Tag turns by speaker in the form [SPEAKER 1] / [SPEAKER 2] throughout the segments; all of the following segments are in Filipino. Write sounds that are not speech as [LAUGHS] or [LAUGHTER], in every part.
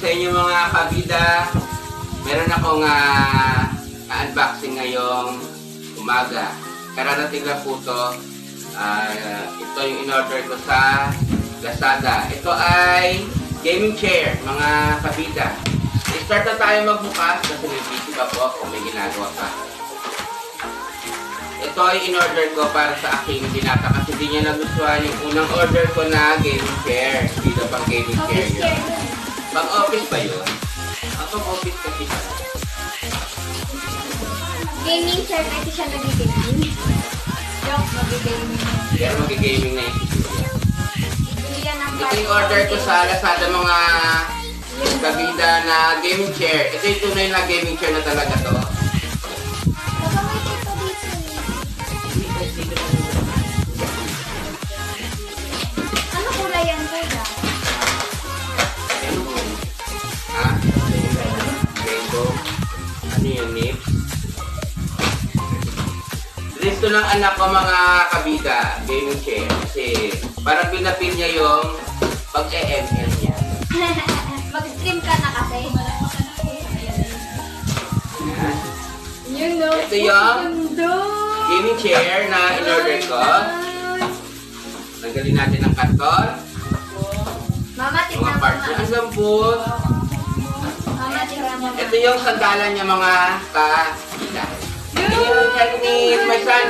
[SPEAKER 1] sa inyo mga kabida. Meron akong uh, unboxing ngayong umaga. Kararating lang po to. Ah, ito yung in-order ko sa Lazada. Ito ay gaming chair, mga kabida. I-start na tayo magbukas kasi may busy pa po kung may ginagawa pa. Ito ay in-order ko para sa aking binata kasi di niya nagustuhan yung unang order ko na gaming chair. Dito pang gaming chair yun.
[SPEAKER 2] Chair.
[SPEAKER 1] Pang office ba yun? Ako office kasi pa.
[SPEAKER 2] Gaming chair kasi siya nag-gaming. Joke, mag-gaming.
[SPEAKER 1] Pero mag-gaming na
[SPEAKER 2] ng
[SPEAKER 1] Ito yung order ko sa Lazada mga kabida na gaming chair. Ito yung tunay na gaming chair na talaga to. Gusto ng anak ko mga kabida, gaming chair. Kasi parang pinapin niya yung pag-e-ML niya. [LAUGHS]
[SPEAKER 2] Mag-stream ka na kasi. Yun no.
[SPEAKER 1] Ito yung. Gaming chair na in-order ko. Tanggalin natin ang karton.
[SPEAKER 2] Mama,
[SPEAKER 1] Mga
[SPEAKER 2] tignan mo.
[SPEAKER 1] Ang lambot.
[SPEAKER 2] Mama, tignan mo.
[SPEAKER 1] Ito yung sandalan niya mga kabida. Yung technique, my son.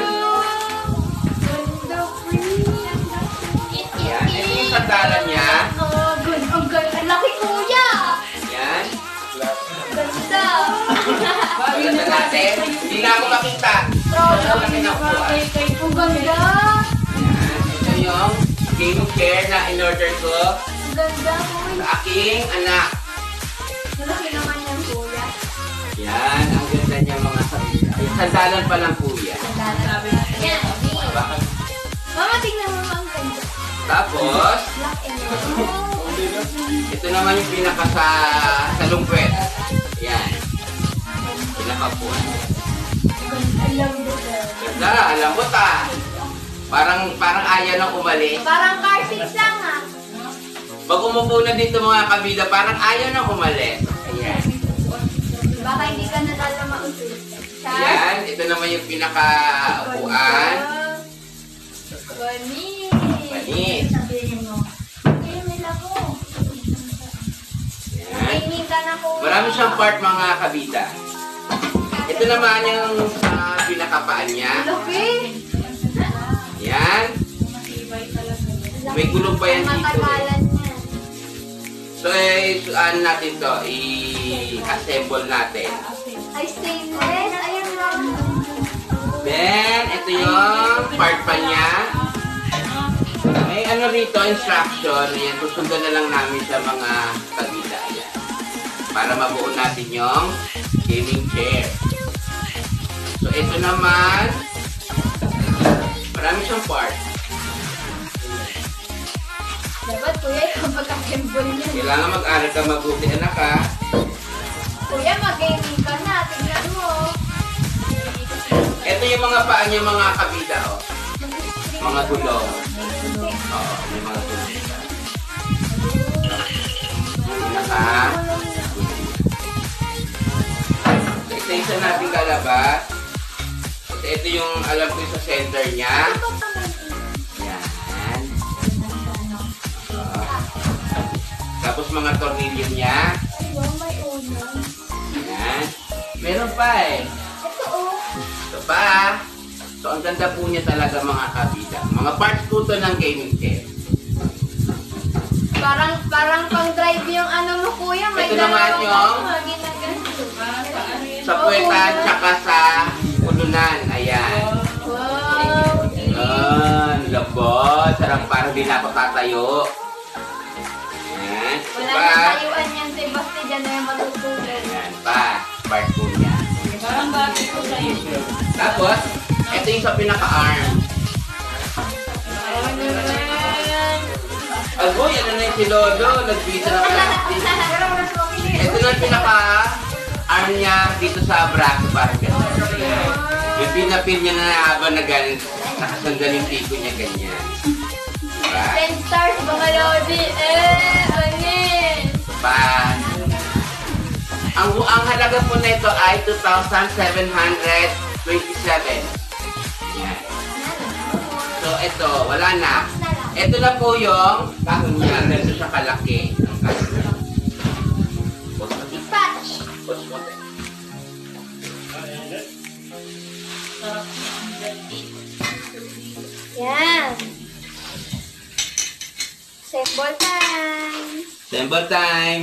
[SPEAKER 2] Ganda, pretty.
[SPEAKER 1] Yan. Ito yung sandalan niya.
[SPEAKER 2] Oh, good. Ang ganda. Ang laki, kuya.
[SPEAKER 1] Yan.
[SPEAKER 2] Ganda.
[SPEAKER 1] Maganda natin. Hindi na ako makita. Ang laki ng upuan.
[SPEAKER 2] Ang ganda.
[SPEAKER 1] Yan. Ito yung na in-order ko
[SPEAKER 2] Ang ganda, kuya.
[SPEAKER 1] sa aking anak.
[SPEAKER 2] Malaki naman yan, kuya.
[SPEAKER 1] Yan. Ang ganda niya mga kabida. Sandalan pa lang po yan.
[SPEAKER 2] Yan.
[SPEAKER 1] Bakit?
[SPEAKER 2] Mama, tignan mo ang ganda.
[SPEAKER 1] Tapos, ito naman yung pinaka sa salong puwet. Yan.
[SPEAKER 2] Mo ba?
[SPEAKER 1] Ganda, alam mo ta. Parang, parang ayaw nang umalis.
[SPEAKER 2] Parang car seats lang ha.
[SPEAKER 1] Pag umupo na dito mga kabida, parang ayaw nang umalis. Ayan.
[SPEAKER 2] Baka hindi ka natalo mausin.
[SPEAKER 1] Ayan, ito naman yung pinaka-upuan. Panis.
[SPEAKER 2] Ko.
[SPEAKER 1] Marami siyang part mga kabida. Ito naman yung sa pinakapaan niya. Ayan. May gulong pa yan dito. So, eh, ano natin to? I-assemble natin.
[SPEAKER 2] Ay, stainless. Ayun lang.
[SPEAKER 1] Then, ito yung part pa niya. May ano rito, instruction. Yan, susundan na lang namin sa mga kabila. Yan. Para mabuo natin yung gaming chair. So, ito naman. Marami siyang part.
[SPEAKER 2] Dapat kuya, ikaw mag-assemble niya.
[SPEAKER 1] Kailangan mag-aral ka mabuti, anak ha.
[SPEAKER 2] Kuya, mag-gaming ka na. Tingnan.
[SPEAKER 1] Ito yung mga paa niya, mga kabila, oh. Mga gulong. Oo, may mga gulong. Naka. So, ito isa nating lalabas. At ito yung alam ko sa center niya. Yan. Oo. Tapos mga tornilyo niya. Yan. Meron pa eh. Pa. So, ang ganda po niya talaga mga kabida. Mga parts po to ng gaming chair.
[SPEAKER 2] Parang parang pang drive yung ano mo kuya, may
[SPEAKER 1] Ito naman yung-
[SPEAKER 2] ano.
[SPEAKER 1] Sa puwetan, tsaka sa ulunan. Ayan.
[SPEAKER 2] Wow.
[SPEAKER 1] Yan, labot. Sarap parang di na ako tatayo. Yan. Ito
[SPEAKER 2] Wala
[SPEAKER 1] pa.
[SPEAKER 2] nang tayuan yan si Basti dyan na yung matutulog.
[SPEAKER 1] Yan pa. Part po niya.
[SPEAKER 3] Parang bakit ko sa iyo.
[SPEAKER 1] Tapos, ito yung sa pinaka-arm. Agoy, ano na yung si Lolo? Nagbisa na plastic. Ito na yung pinaka-arm niya dito sa braso. Parang gano'n. Yung pinapin niya na habang nag- nakasandal yung tiko niya ganyan. Diba?
[SPEAKER 2] Ten stars mga lodi. Eh, anis.
[SPEAKER 1] Pa. Ang, ang halaga po nito ay 2,727. Yan. So, ito, wala na. Ito na po yung kahon niya. Ganito siya kalaki. Ang kahon niya.
[SPEAKER 2] Yan. Ball time.
[SPEAKER 1] Symbol time.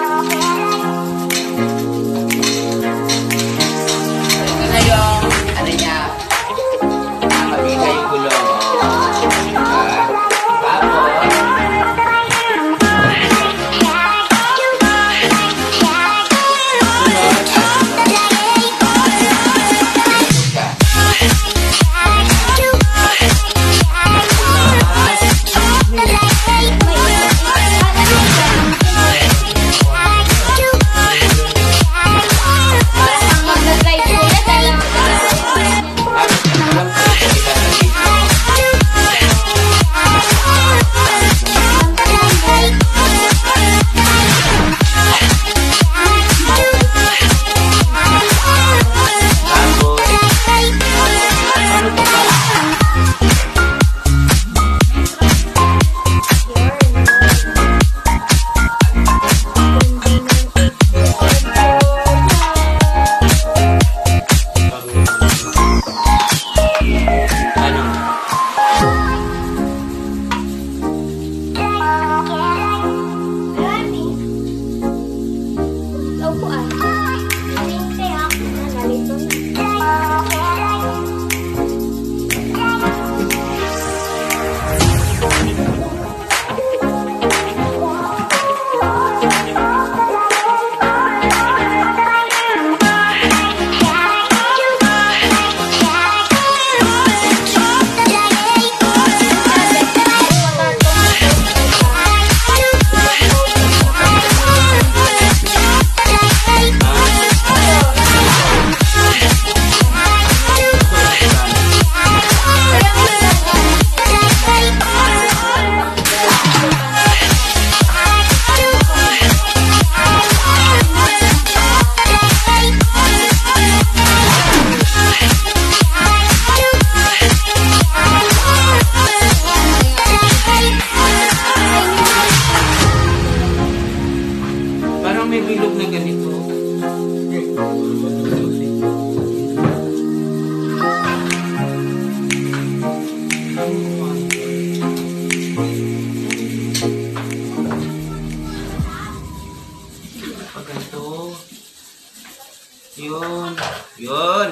[SPEAKER 1] Yun. Yun.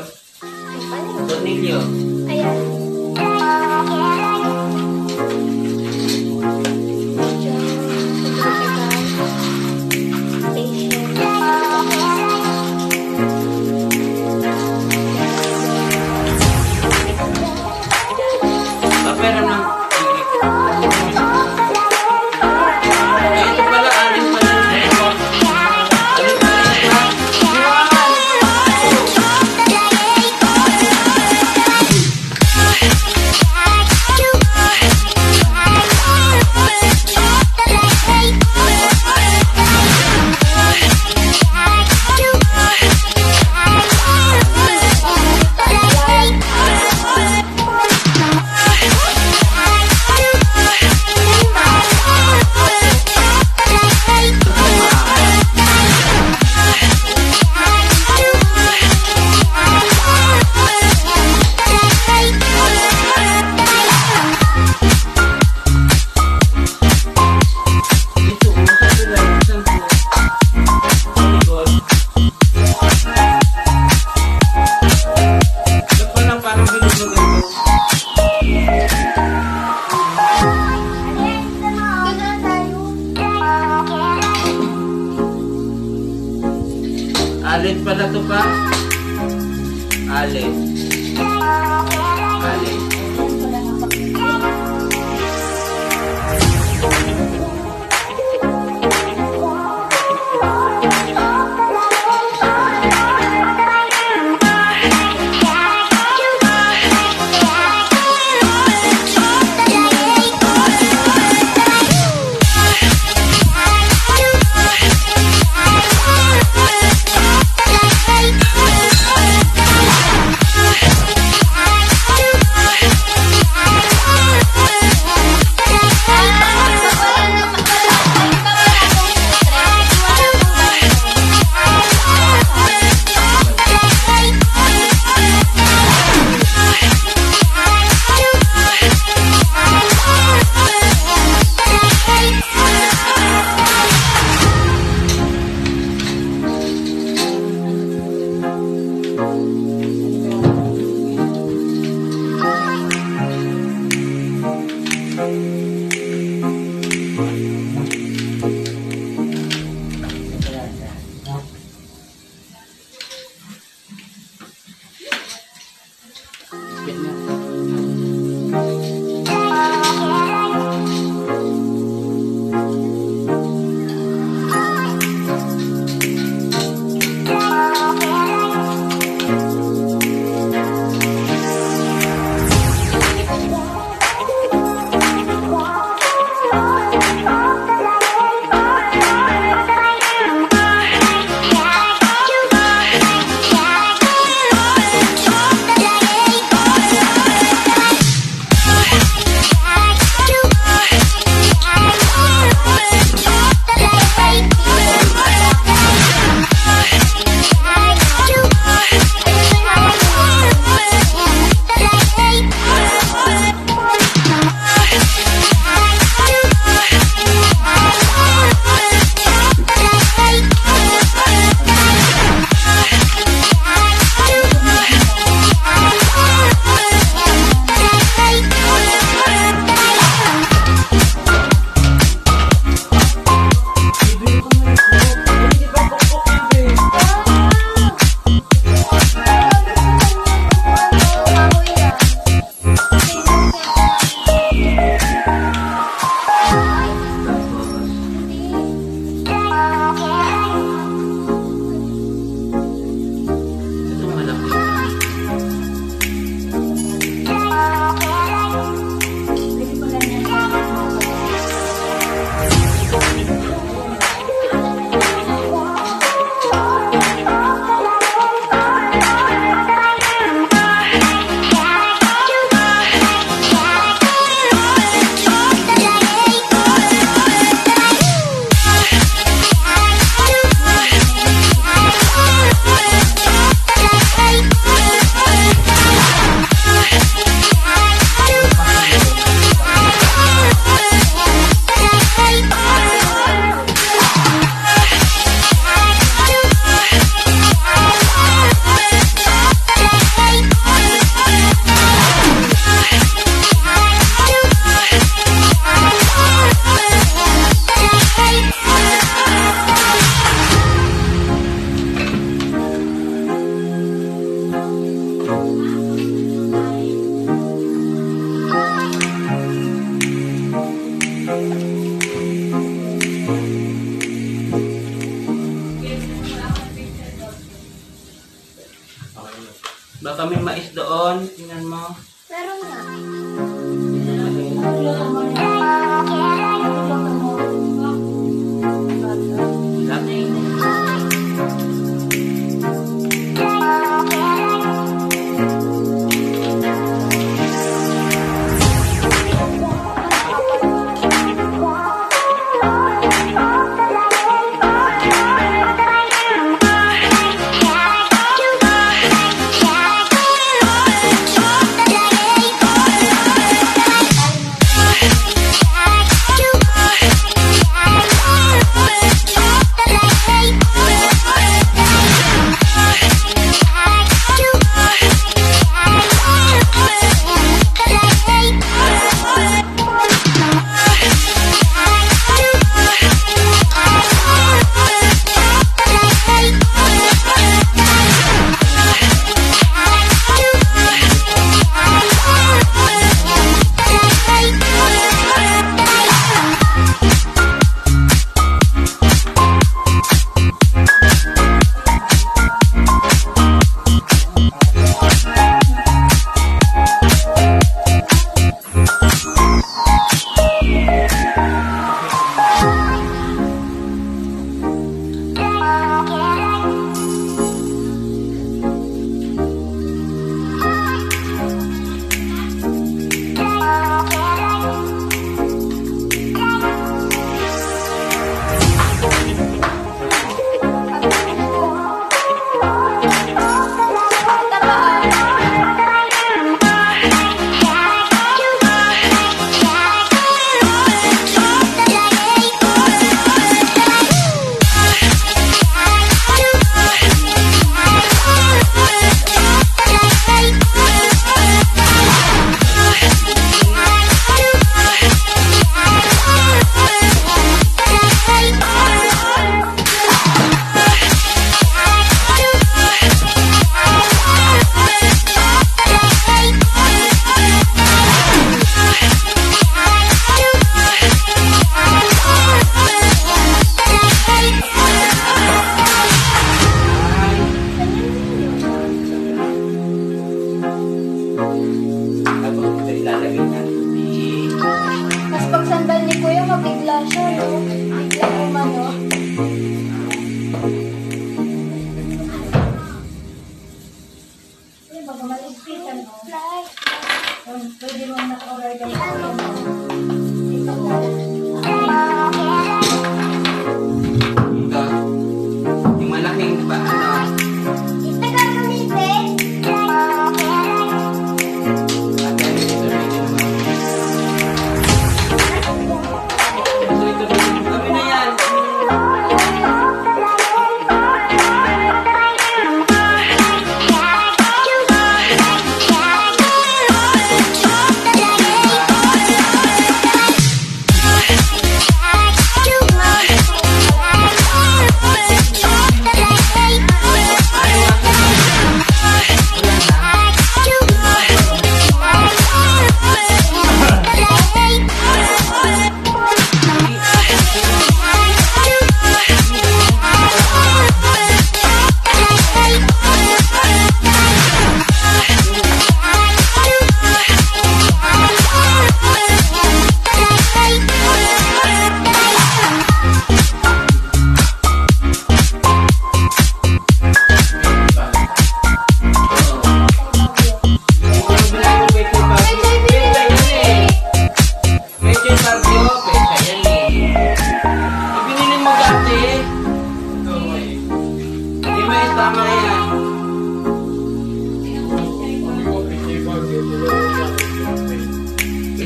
[SPEAKER 1] Tornilyo.
[SPEAKER 2] Ayan.
[SPEAKER 1] Alin pala to pa? Alin. Alin.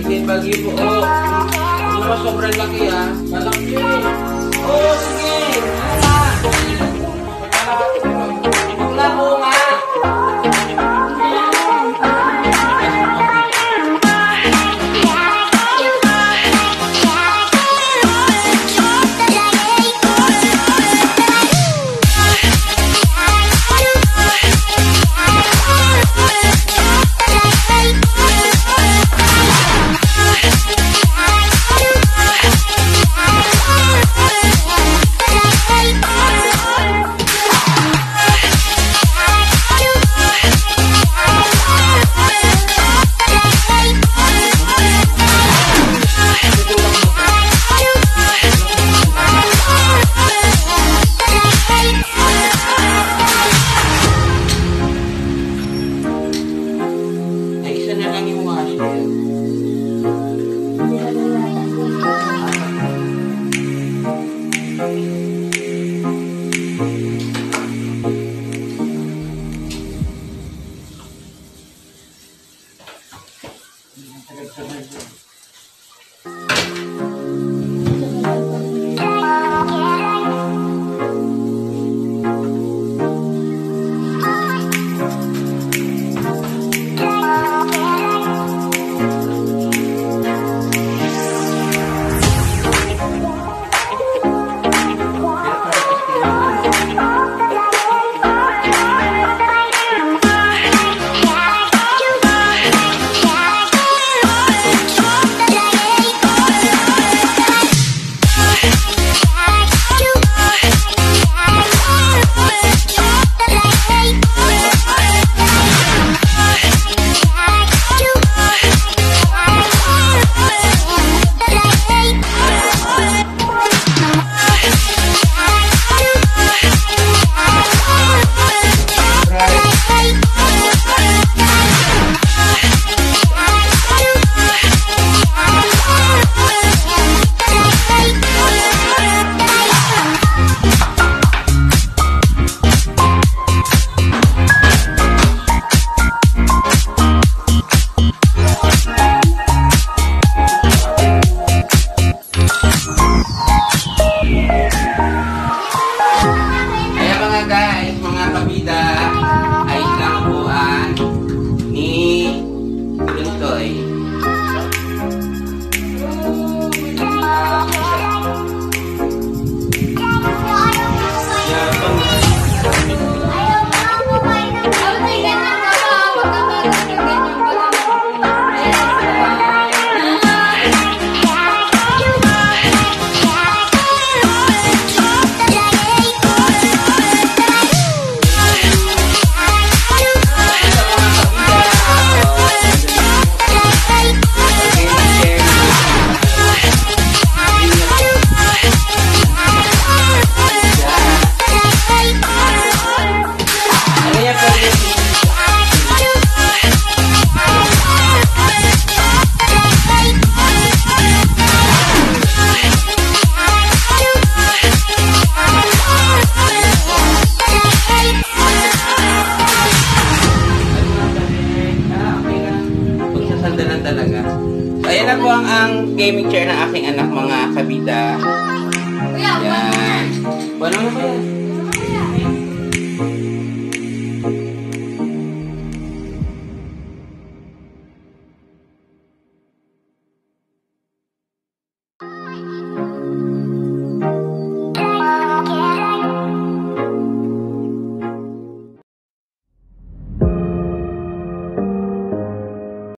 [SPEAKER 1] din bagyo po. Oh, ano ba sobrang laki ah? Malaki. Oh, sige. Ah.